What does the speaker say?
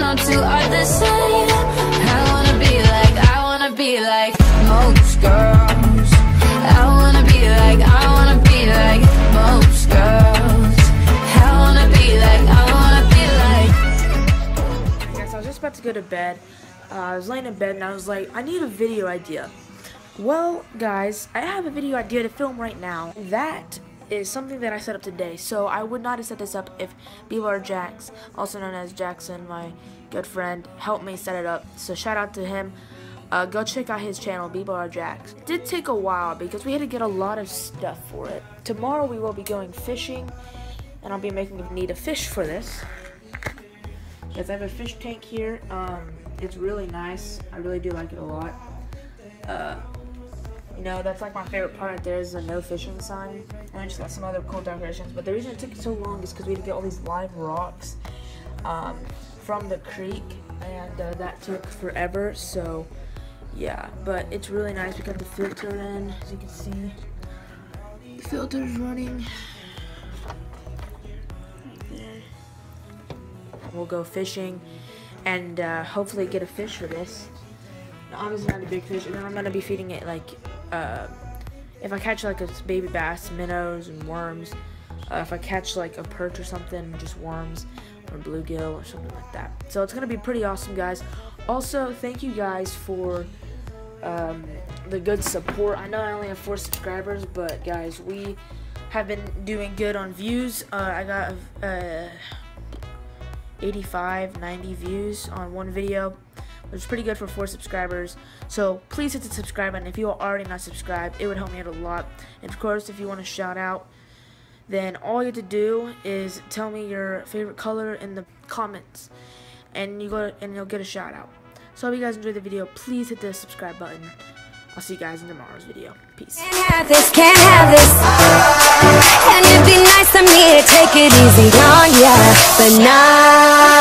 no two are the same. I wanna be like, I wanna be like most girls. I wanna be like, I wanna be like most girls. I wanna be like, I wanna be like. I was just about to go to bed. Uh, I was laying in bed and I was like, I need a video idea. Well, guys, I have a video idea to film right now. That is something that I set up today. So I would not have set this up if Beelar Jax, also known as Jackson, my good friend, helped me set it up. So shout out to him. Uh, go check out his channel, Beelar Jax. It did take a while because we had to get a lot of stuff for it. Tomorrow we will be going fishing, and I'll be making a need a fish for this. Because I have a fish tank here. Um, it's really nice. I really do like it a lot. Uh, you know, that's like my favorite part there is the no fishing sign. And I just got some other cool decorations. But the reason it took so long is because we had to get all these live rocks um, from the creek. And uh, that took forever. So, yeah. But it's really nice. We got the filter in, as you can see. The filter's running. We'll go fishing and uh, hopefully get a fish for this. Obviously not a big fish, and then I'm gonna be feeding it like, uh, if I catch like a baby bass, minnows, and worms. Uh, if I catch like a perch or something, just worms or bluegill or something like that. So it's gonna be pretty awesome, guys. Also, thank you guys for um, the good support. I know I only have four subscribers, but guys, we have been doing good on views. Uh, I got uh, 85, 90 views on one video, which is pretty good for four subscribers. So please hit the subscribe button if you are already not subscribed. It would help me out a lot. And of course, if you want to shout out, then all you have to do is tell me your favorite color in the comments, and you go and you'll get a shout out. So if you guys enjoyed the video, please hit the subscribe button. I'll see you guys in tomorrow's video. Peace. Can't have this, can't have this. It'd be nice to take it easy on ya, but nah.